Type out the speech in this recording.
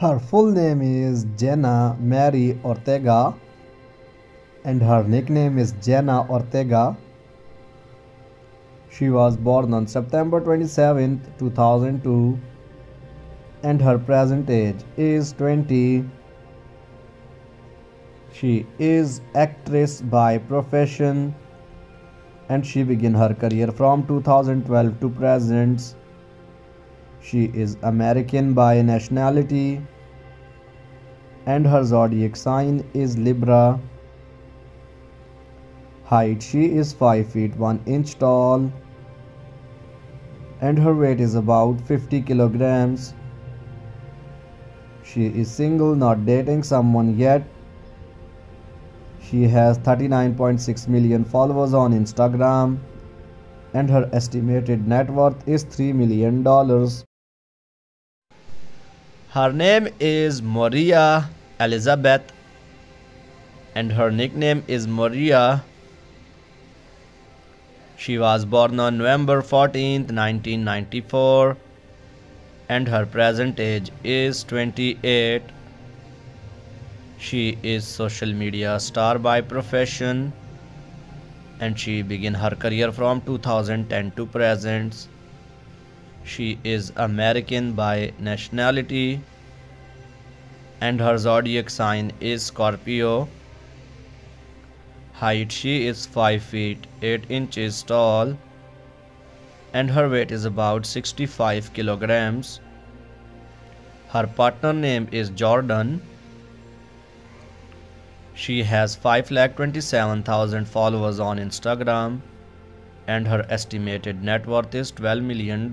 Her full name is Jenna Mary Ortega and her nickname is Jenna Ortega. She was born on September 27, 2002 and her present age is 20. She is actress by profession and she began her career from 2012 to present. She is American by nationality and her zodiac sign is Libra. Height she is 5 feet 1 inch tall and her weight is about 50 kilograms. She is single, not dating someone yet. She has 39.6 million followers on Instagram and her estimated net worth is 3 million dollars. Her name is Moriah Elizabeth and her nickname is Moriah. She was born on November 14, 1994 and her present age is 28. She is social media star by profession and she began her career from 2010 to present. She is American by nationality and her zodiac sign is Scorpio. Height she is 5 feet 8 inches tall and her weight is about 65 kilograms. Her partner name is Jordan. She has 5,27,000 followers on Instagram and her estimated net worth is $12 million.